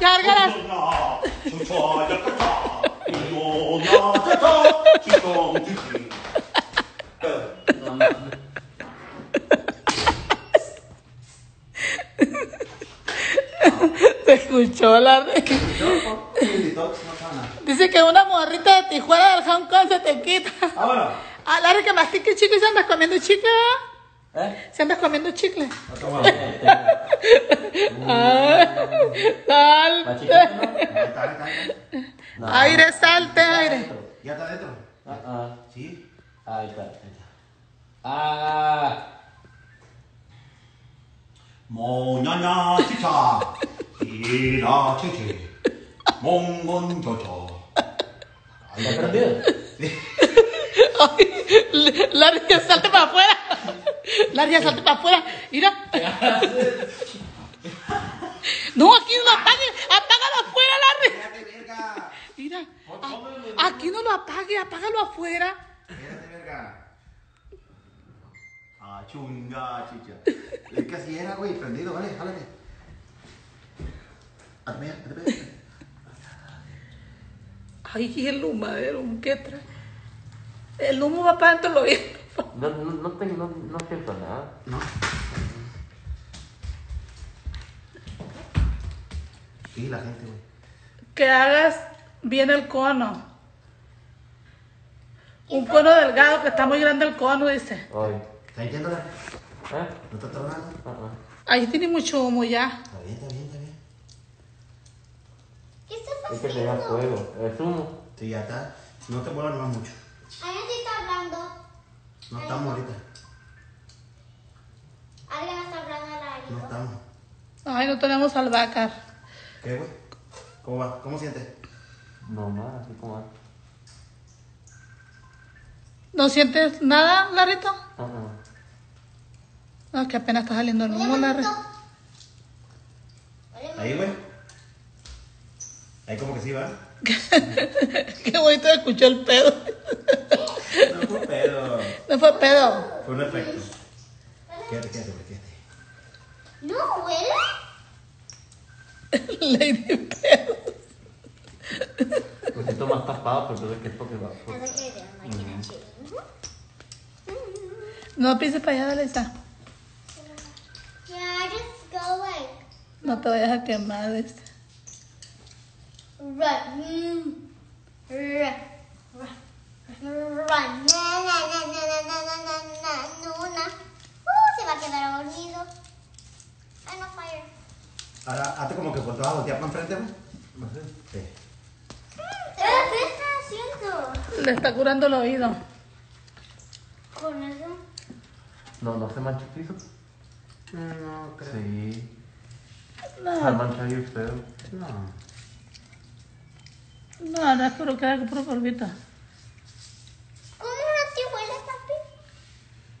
mames. Se escuchó la re- Dice que una morrita de Tijuana del Hong Kong se te quita. Vámonos. Ah, Larry, que mastique chicle y se andas comiendo chicle. ¿Eh? ¿Se andas comiendo chicle? No, ah, Aire, salte, aire. ¿Ya está dentro? Uh -uh. ¿Sí? Ahí está, ahí está. Ah. Mo ña ña chi cha. Chi la chi chi. Mon Larry, salta Larry, salte para afuera. Mira. No, aquí no lo apague. Apágalo afuera, Larry. Mira. Aquí no lo apague, apágalo afuera. Ah, chunga, chicha. Es que así era, güey, prendido, vale, jálate. Hazme, hazme. Ay, el humadero, ¿qué trae? El humo va para dentro del oído. No, no, no, tengo, no, no siento nada. No. Sí, la gente, güey. Que hagas bien el cono. Un cono delgado, que está muy grande el cono, dice. Hoy. ¿Está yendo la? ¿Eh? ¿No está tronando? Ah, ah. Ahí tiene mucho humo ya. Está bien, está bien, está bien. ¿Qué estás Es que tenía haciendo? fuego. Es humo. Sí, ya está. No te muevas más mucho. ¿Alguien te está hablando? No estamos ahorita. ¿Alguien está hablando al aire? No estamos. Ay, no tenemos albahaca. ¿Qué, güey? ¿Cómo va? ¿Cómo sientes? Normal, así como. ¿No sientes nada, Larito? Ah, ah. No, que apenas está saliendo el humo, Larry. Ahí, güey. Ahí como que sí, va. Qué bonito escuchó el pedo. No fue pedo. Fue un efecto. Quédate, quédate, quédate. ¿No huele? Lady pedos. Pues porque tomas tapado, pero es que es porque va. No pises para allá, Alesa. No te vayas a quemar, Alesa. Run. Na, se va a quedar dormido. Ahora, hazte como que volteaba, volteaba para enfrente. Pues. Sí. Le está curando el oído. ¿Con eso? No, no se mancha el piso. No. Sí. No. Mancha ahí usted? No. No, no es que por polvita.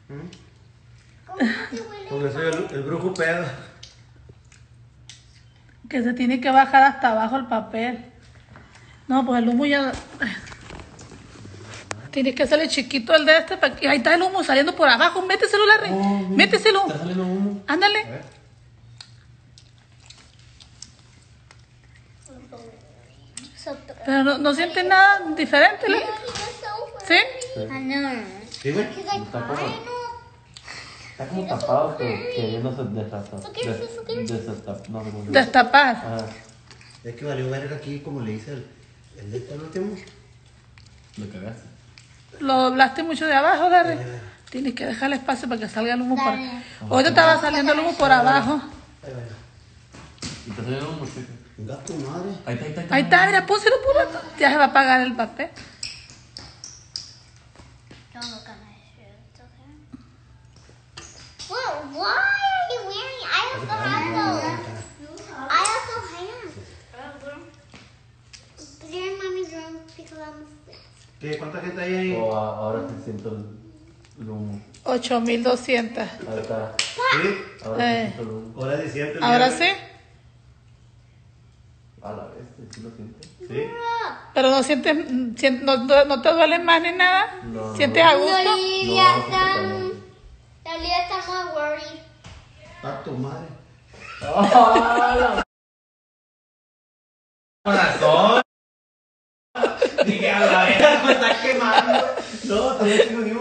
¿Mm? ¿Cómo no te huele? Porque soy el, el brujo pedo. Que se tiene que bajar hasta abajo el papel. No, pues el humo ya. Tiene que salir chiquito el de este. para que- Ahí está el humo saliendo por abajo. Méteselo, Larry. Méteselo. Está saliendo humo. A Ándale. ver. Pero no, no sientes nada diferente, Larry. ¿Sí? Sí, Está como- tapado, pero queriéndose. ¿Tú quieres? Desatap. No sé cómo se dice. Destapar. Ah, Es que valió verga aquí, como le hice el, el de este último. lo cagaste. Lo doblaste mucho de abajo, Larry. Tienes que dejar el espacio para que salga el humo por Dale. Ahorita estaba saliendo el humo por abajo. Ahí está saliendo humo, chico. Venga, tu madre. Ahí está, ahí está. Ahí está, mira, pónselo puro. Ya se va a apagar el papel. Look on why are you wearing? I also have those. I also have. But you're in mommy's room because I'm asleep. ¿Qué? ¿Cuánta gente hay ahí? Oh, ahora sí siento el, humo. 8200. Ahí está. Sí. Ahora Eh. sí siento el humo. Hora de siempre. Ahora sí. A la vez, sí lo siento. Sí. Pero no sientes, mm, no, te duele más ni nada. No, ¿Sientes no. a gusto? No, está muy worried. A tu madre. ¡Ah, la razón. Dije, a la verga, me está quemando. No, todavía tengo ni